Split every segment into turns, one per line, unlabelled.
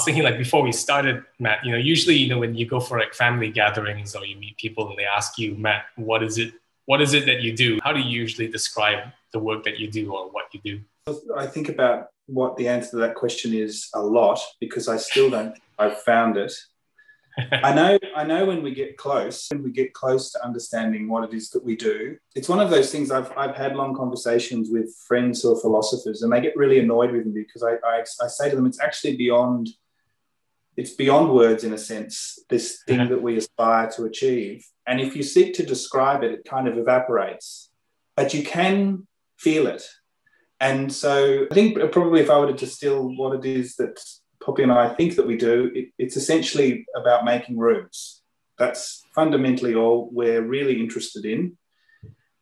was thinking like before we started, Mat, you know, usually, you know, when you go for like family gatherings or you meet people and they ask you, Mat, what is it? What is it that you do? How do you usually describe the work that you do or what you do?
I think about what the answer to that question is a lot because I still don't. I've found it. I know. I know when we get close, when we get close to understanding what it is that we do. It's one of those things. I've I've had long conversations with friends who are philosophers, and they get really annoyed with me because I I, I say to them, it's actually beyond. It's beyond words in a sense. This thing that we aspire to achieve, and if you seek to describe it, it kind of evaporates. But you can feel it and so I think probably if I were to distill what it is that Poppy and I think that we do, it, it's essentially about making rooms. That's fundamentally all we're really interested in.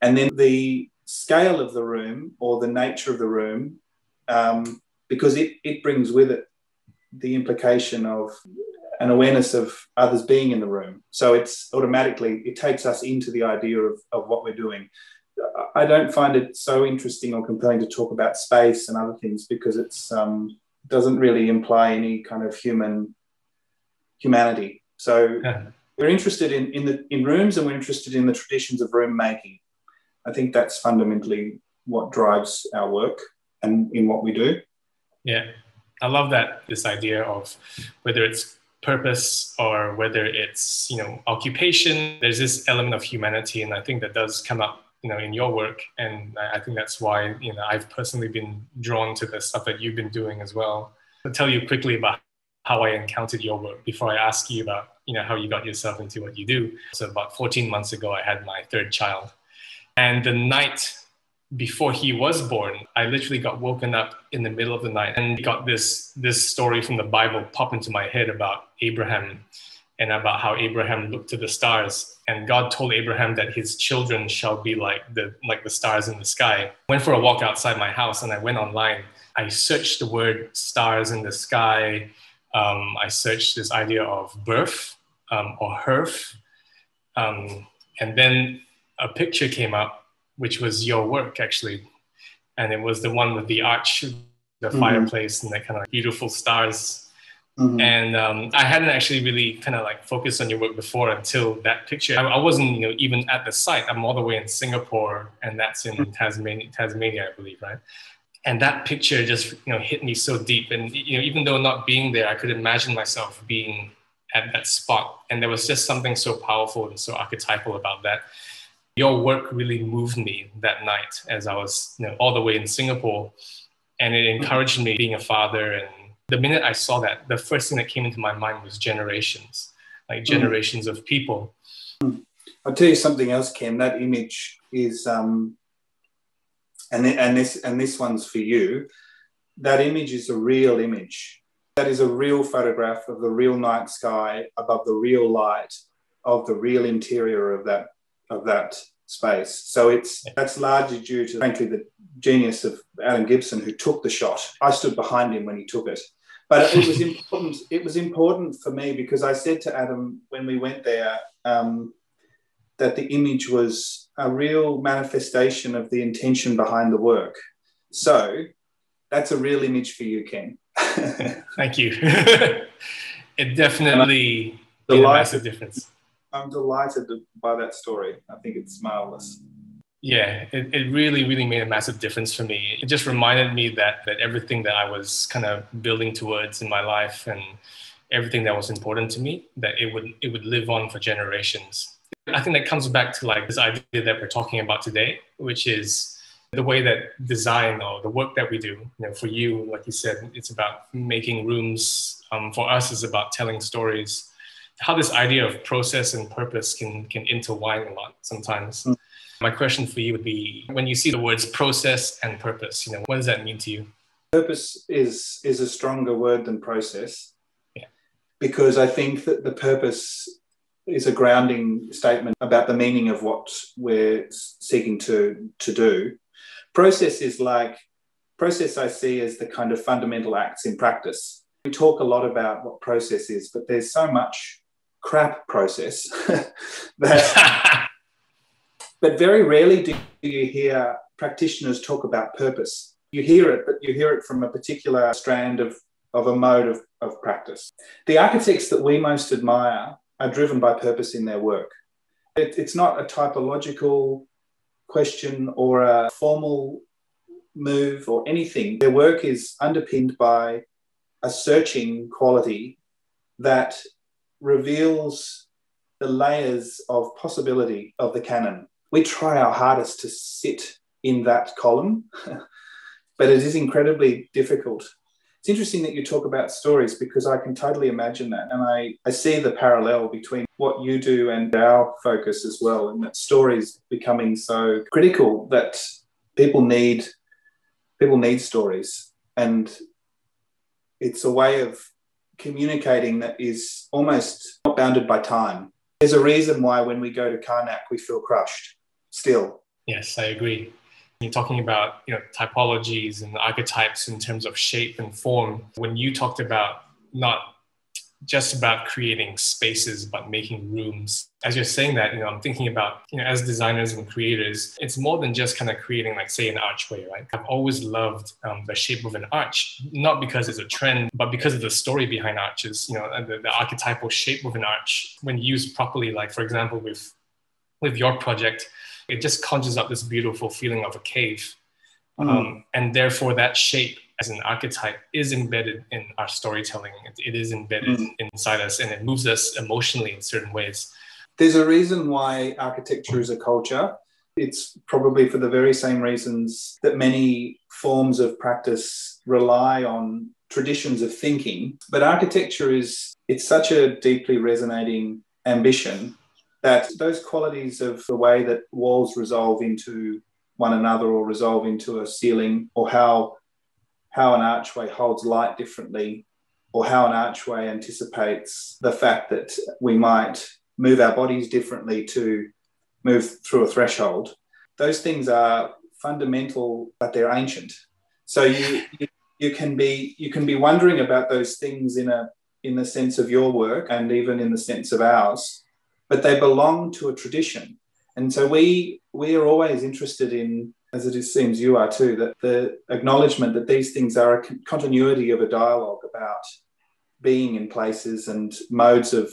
And then the scale of the room or the nature of the room, um, because it, it brings with it the implication of an awareness of others being in the room. So it's automatically, it takes us into the idea of, of what we're doing. I don't find it so interesting or compelling to talk about space and other things because it's um, doesn't really imply any kind of human humanity. So yeah. we're interested in in the in rooms and we're interested in the traditions of room making. I think that's fundamentally what drives our work and in what we do.
Yeah, I love that this idea of whether it's purpose or whether it's you know occupation. There's this element of humanity and i think that does come up you know in your work and i think that's why you know i've personally been drawn to the stuff that you've been doing as well. I'll tell you quickly about how i encountered your work before i ask you about you know how you got yourself into what you do. So about 14 months ago i had my third child. And the night before he was born i literally got woken up in the middle of the night and got this this story from the bible pop into my head about abraham and about how Abraham looked to the stars. And God told Abraham that his children shall be like the like the stars in the sky. Went for a walk outside my house and I went online. I searched the word stars in the sky. Um, I searched this idea of birth um, or hearth. Um, and then a picture came up, which was your work actually. And it was the one with the arch, the mm-hmm. fireplace, and the kind of beautiful stars Mm-hmm. And um, I hadn't actually really kind of like focused on your work before until that picture. I, I, wasn't, you know, even at the site. I'm all the way in Singapore, and that's in mm-hmm. Tasmania, Tasmania, I believe, right? And that picture just, you know, hit me so deep. And you know, even though not being there, I could imagine myself being at that spot. And there was just something so powerful and so archetypal about that. Your work really moved me that night as I was, you know, all the way in Singapore, and it encouraged me being a father and the minute I saw that, the first thing that came into my mind was generations, like hmm. generations mm. of people.
I'll tell you something else, Ken. That image is, um, and and this and this one's for you. That image is a real image. That is a real photograph of the real night sky above the real light of the real interior of that of that space. So it's that's largely due to, frankly, the genius of Adam Gibson, who took the shot. I stood behind him when he took it, but it was important. It was important for me because I said to Adam when we went there um, that the image was a real manifestation of the intention behind the work. So that's a real image for you, Ken.
Thank you. it definitely made a massive difference.
I'm delighted by that story. I think it's marvelous.
Yeah it, it really really made a massive difference for me. It just reminded me that that everything that i was kind of building towards in my life and everything that was important to me that it would it would live on for generations. I think that comes back to like this idea that we're talking about today which is the way that design or the work that we do you know for you like you said it's about making rooms um, for us is about telling stories how this idea of process and purpose can can intertwine a lot sometimes mm. My question for you would be when you see the words process and purpose, you know, what does that mean to you?
Purpose is is a stronger word than process. Yeah. Because I think that the purpose is a grounding statement about the meaning of what we're seeking to to do. Process is like process I see as the kind of fundamental acts in practice. We talk a lot about what process is, but there's so much crap process But very rarely do you hear practitioners talk about purpose. You hear it, but you hear it from a particular strand of, of a mode of of practice. The architects that we most admire are driven by purpose in their work. It, it's not a typological question or a formal move or anything. Their work is underpinned by a searching quality that reveals the layers of possibility of the canon. We try our hardest to sit in that column, but it is incredibly difficult. It's interesting that you talk about stories because I can totally imagine that. And I, I see the parallel between what you do and our focus as well, and that stories becoming so critical that people need people need stories. And it's a way of communicating that is almost not bounded by time. There's a reason why when we go to Karnak, we feel crushed still.
Yes, I agree. You're talking about you know typologies and archetypes in terms of shape and form. When you talked about not just about creating spaces but making rooms. As you're saying that you know i'm thinking about you know as designers and creators it's more than just kind of creating like say an archway right? I've always loved um, the shape of an arch not because it's a trend but because of the story behind arches you know the, the archetypal shape of an arch. When used properly like for example with with your project it just conjures up this beautiful feeling of a cave. Mm. um, and therefore that shape as an archetype is embedded in our storytelling. it, it is embedded mm. inside us and it moves us emotionally in certain ways.
There's a reason why architecture is a culture. It's probably for the very same reasons that many forms of practice rely on traditions of thinking. But architecture is it's such a deeply resonating ambition that those qualities of the way that walls resolve into one another or resolve into a ceiling or how how an archway holds light differently or how an archway anticipates the fact that we might move our bodies differently to move through a threshold. Those things are fundamental, but they're ancient. So you, you, can be you can be wondering about those things in a in the sense of your work and even in the sense of ours, but they belong to a tradition. And so we we are always interested in as it seems you are too, that the acknowledgement that these things are a continuity of a dialogue about being in places and modes of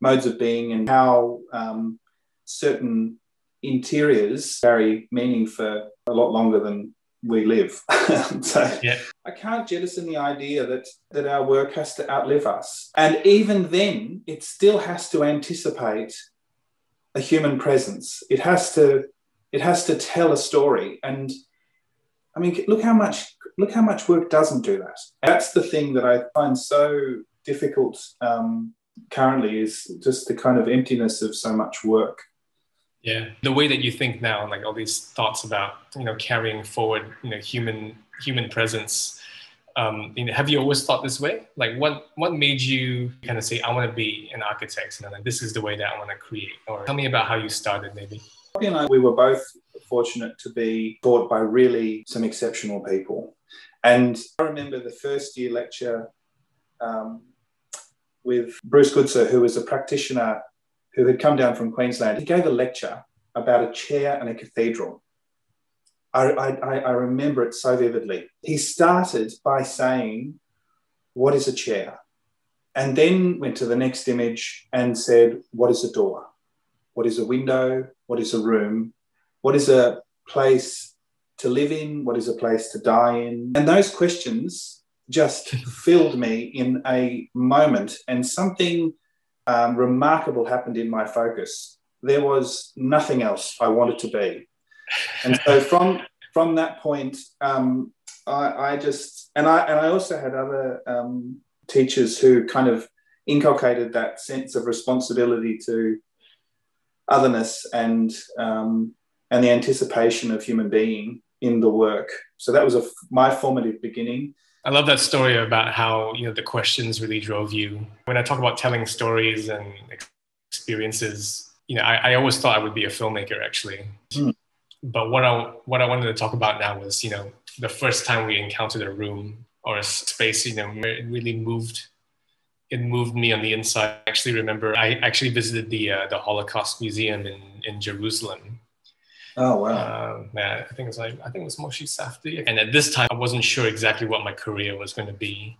modes of being and how um, certain interiors carry meaning for a lot longer than we live. so yeah. I can't jettison the idea that that our work has to outlive us. And even then, it still has to anticipate a human presence. It has to it has to tell a story. And I mean, look how much look how much work doesn't do that. That's the thing that I find so difficult um, currently is just the kind of emptiness of so much work.
Yeah, the way that you think now, like all these thoughts about you know carrying forward you know human human presence. Um, you know, have you always thought this way? Like, what what made you kind of say, "I want to be an architect," and like, this is the way that I want to create? Or tell me about how you started, maybe.
Poppy and I, we were both fortunate to be taught by really some exceptional people. And I remember the first year lecture um, with Bruce Goodsir, who was a practitioner who had come down from Queensland. He gave a lecture about a chair and a cathedral. I, I, I remember it so vividly. He started by saying, What is a chair? And then went to the next image and said, What is a door? What is a window? What is a room? What is a place to live in? What is a place to die in? And those questions just filled me in a moment, and something um, remarkable happened in my focus. There was nothing else I wanted to be. And so from from that point, um, I, I, just and I and I also had other um, teachers who kind of inculcated that sense of responsibility to otherness and um, and the anticipation of human being in the work. So that was a, my formative beginning.
I love that story about how you know the questions really drove you. When I talk about telling stories and experiences, you know, I, I always thought I would be a filmmaker actually. Mm. But what I what I wanted to talk about now was you know the first time we encountered a room or a space, you know, it really moved it moved me on the inside. I actually remember I actually visited the uh, the Holocaust Museum in in Jerusalem.
Oh wow! Uh,
I think it was like I think it was Moshe Safdie. And at this time, I wasn't sure exactly what my career was going to be.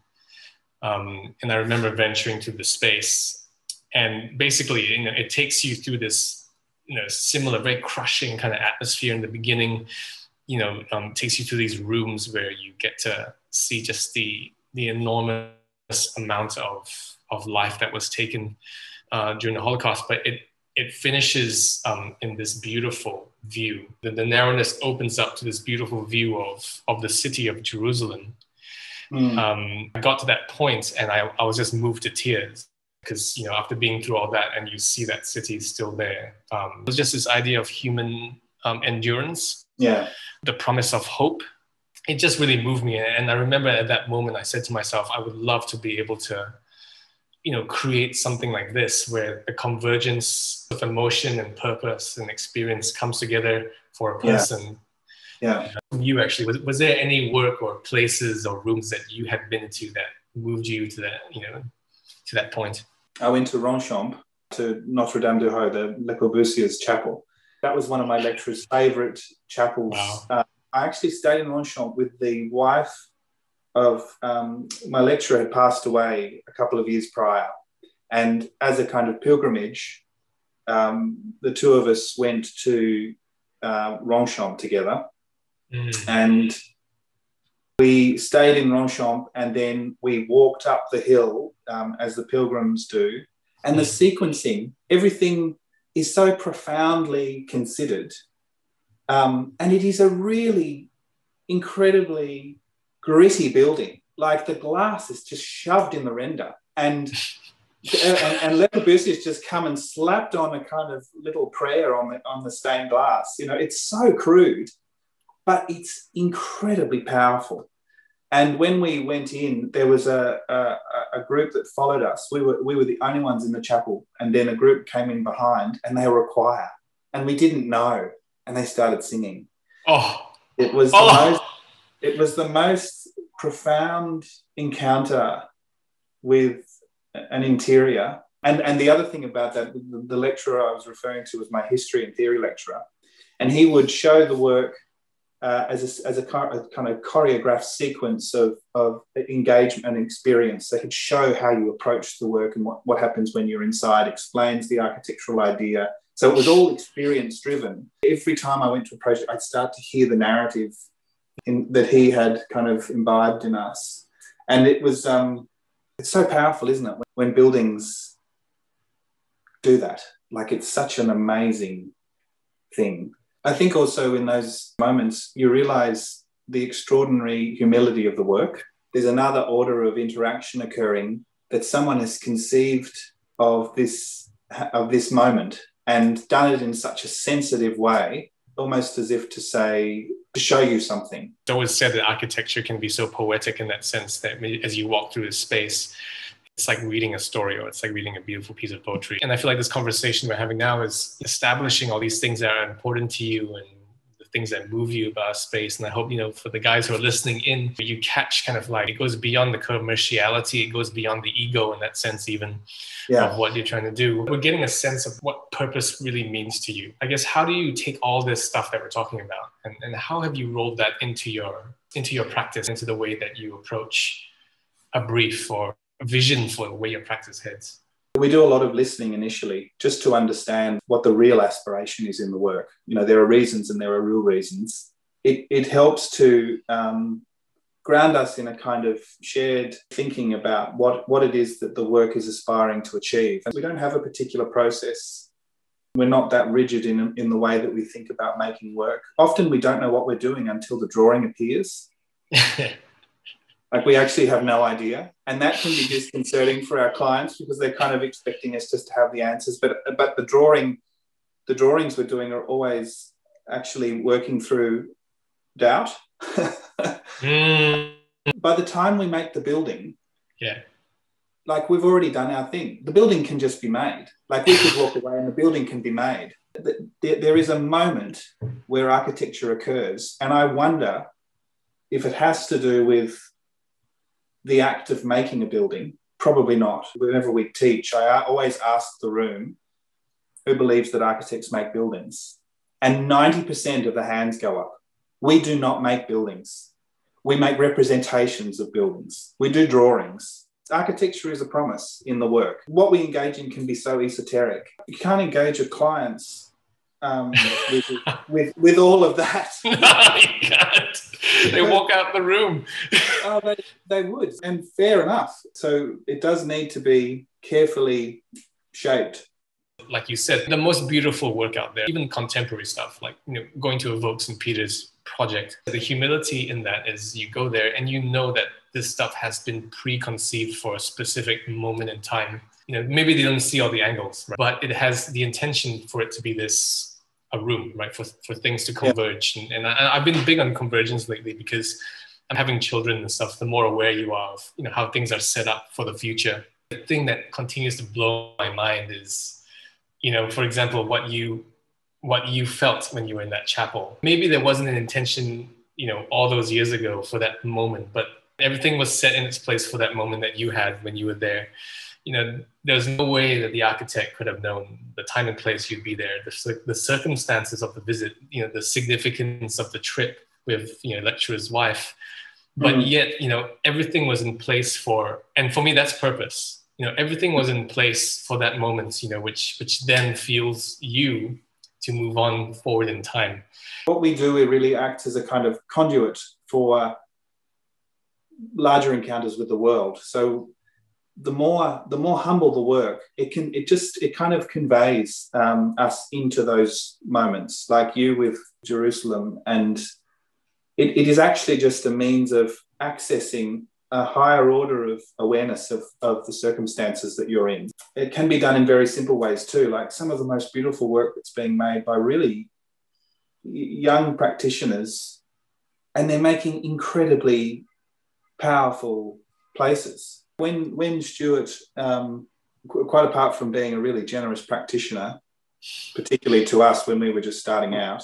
Um, and I remember venturing to the space, and basically, you know, it takes you through this, you know, similar, very crushing kind of atmosphere in the beginning. You know, um, takes you to these rooms where you get to see just the the enormous amount of of life that was taken uh, during the Holocaust. But it it finishes um, in this beautiful view. The, the narrowness opens up to this beautiful view of of the city of Jerusalem Mm. Um, I got to that point and I, I was just moved to tears because, you know, after being through all that and you see that city is still there, um, it was just this idea of human um, endurance,
yeah,
the promise of hope. It just really moved me. And I remember at that moment, I said to myself, I would love to be able to, you know, create something like this where the convergence of emotion and purpose and experience comes together for a person. Yeah
yeah.
You actually was, was there any work or places or rooms that you had been to that moved you to that you know to that point?
I went to Ronchamp to Notre Dame du Haut, the Le Corbusier's chapel. That was one of my lecturer's favorite chapels. Wow. Uh, I actually stayed in Ronchamp with the wife of um, my lecturer had passed away a couple of years prior. And as a kind of pilgrimage, um, the two of us went to uh, Ronchamp together. Mm. And we stayed in Ronchamp and then we walked up the hill um, as the pilgrims do. And the mm. sequencing, everything is so profoundly considered. Um, and it is a really incredibly gritty building. Like the glass is just shoved in the render. And and, and Le Corbusier just come and slapped on a kind of little prayer on the on the stained glass. You know, it's so crude, but it's incredibly powerful. And when we went in, there was a, a, a, group that followed us. We were, we were the only ones in the chapel. And then a group came in behind and they were a choir. And we didn't know. And they started singing.
Oh,
it was, oh. The most, it was the most profound encounter with an interior. And, and the other thing about that, the, the lecturer I was referring to was my history and theory lecturer. And he would show the work uh, as, a, as a, a, kind of choreographed sequence of, of engagement and experience. They could show how you approach the work and what, what happens when you're inside, explains the architectural idea. So it was all experience driven. Every time I went to a project, I'd start to hear the narrative in, that he had kind of imbibed in us. And it was, um, it's so powerful, isn't it, when buildings do that? Like it's such an amazing thing. I think also in those moments, you realize the extraordinary humility of the work. There's another order of interaction occurring that someone has conceived of this of this moment and done it in such a sensitive way, almost as if to say, to show you something.
It's always said that architecture can be so poetic in that sense that as you walk through the space, it's like reading a story or it's like reading a beautiful piece of poetry. And I feel like this conversation we're having now is establishing all these things that are important to you and things that move you about space. And I hope, you know, for the guys who are listening in, you catch kind of like it goes beyond the commerciality, it goes beyond the ego in that sense, even yeah. of what you're trying to do. We're getting a sense of what purpose really means to you. I guess how do you take all this stuff that we're talking about and, and how have you rolled that into your into your practice, into the way that you approach a brief or a vision for where your practice heads?
We do a lot of listening initially just to understand what the real aspiration is in the work. You know, there are reasons and there are real reasons. It, it helps to um, ground us in a kind of shared thinking about what, what it is that the work is aspiring to achieve. We don't have a particular process. We're not that rigid in, in the way that we think about making work. Often we don't know what we're doing until the drawing appears. Like we actually have no idea. And that can be disconcerting for our clients because they're kind of expecting us just to have the answers. But but the drawing, the drawings we're doing are always actually working through doubt.
mm.
By the time we make the building,
yeah.
Like we've already done our thing. The building can just be made. Like we could walk away and the building can be made. There is a moment where architecture occurs. And I wonder if it has to do with the act of making a building? Probably not. Whenever we teach, I always ask the room who believes that architects make buildings. And 90% of the hands go up. We do not make buildings. We make representations of buildings. We do drawings. Architecture is a promise in the work. What we engage in can be so esoteric. You can't engage your clients um, with, with, with all of that.
no, you can't. They walk out the room.
oh, they, they would, and fair enough. So it does need to be carefully shaped.
Like you said, the most beautiful work out there, even contemporary stuff, like you know, going to a Vokes and Peters project. The humility in that is you go there and you know that this stuff has been preconceived for a specific moment in time. You know, maybe they don't see all the angles, right? but it has the intention for it to be this a room, right, for, for things to converge. Yeah. And, and I, I've been big on convergence lately because I'm having children and stuff. The more aware you are of, you know, how things are set up for the future. The thing that continues to blow my mind is, you know, for example, what you what you felt when you were in that chapel. Maybe there wasn't an intention, you know, all those years ago for that moment, but everything was set in its place for that moment that you had when you were there you know, there's no way that the architect could have known the time and place you'd be there, the, the circumstances of the visit, you know, the significance of the trip with, you know, lecturer's wife. But mm. yet, you know, everything was in place for, and for me, that's purpose. You know, everything was in place for that moment, you know, which which then fuels you to move on forward in time.
What we do, we really act as a kind of conduit for larger encounters with the world. So the more the more humble the work, it can it just it kind of conveys um, us into those moments, like you with Jerusalem, and it, it is actually just a means of accessing a higher order of awareness of, of the circumstances that you're in. It can be done in very simple ways too, like some of the most beautiful work that's being made by really young practitioners, and they're making incredibly powerful places when when Stuart, um, quite apart from being a really generous practitioner, particularly to us when we were just starting out,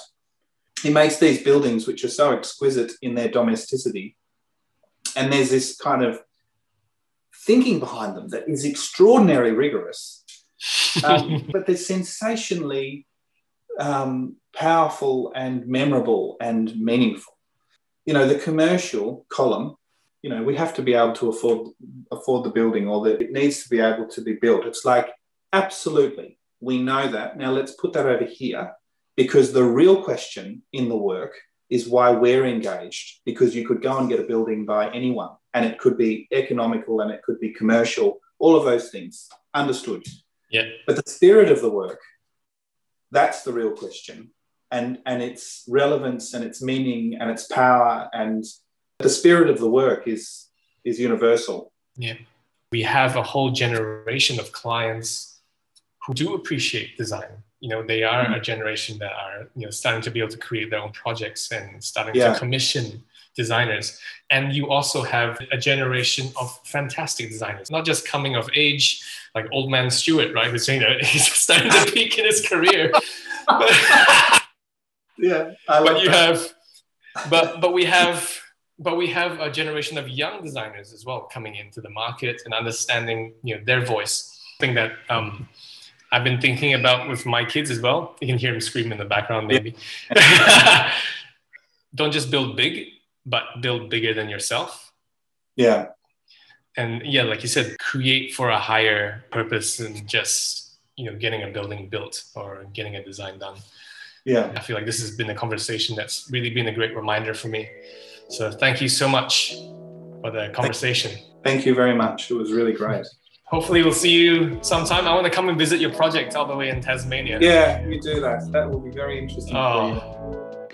he makes these buildings which are so exquisite in their domesticity, and there's this kind of thinking behind them that is extraordinarily rigorous, um, but they're sensationally um, powerful and memorable and meaningful. You know, the commercial column you know, we have to be able to afford afford the building or that it needs to be able to be built. It's like, absolutely, we know that. Now let's put that over here because the real question in the work is why we're engaged. Because you could go and get a building by anyone and it could be economical and it could be commercial, all of those things. Understood.
Yeah.
But the spirit of the work, that's the real question. And and its relevance and its meaning and its power and the spirit of the work is is universal.
Yeah. We have a whole generation of clients who do appreciate design. You know, they are mm-hmm. a generation that are, you know, starting to be able to create their own projects and starting yeah. to commission designers. And you also have a generation of fantastic designers, not just coming of age, like old man Stuart, right? Who's you know he's starting to peak in his career.
but, yeah,
but you that. have, but but we have but we have a generation of young designers as well coming into the market and understanding you know their voice. Thing that um, i've been thinking about with my kids as well. You can hear them scream in the background maybe. Don't just build big but build bigger than yourself.
Yeah.
And yeah like you said create for a higher purpose than just you know getting a building built or getting a design done.
Yeah.
I feel like this has been a conversation that's really been a great reminder for me so thank you so much for the conversation.
Thank you very much. It was really great.
Hopefully, we'll see you sometime. I want to come and visit your project all the way in Tasmania.
Yeah, you do that. That will be very interesting oh.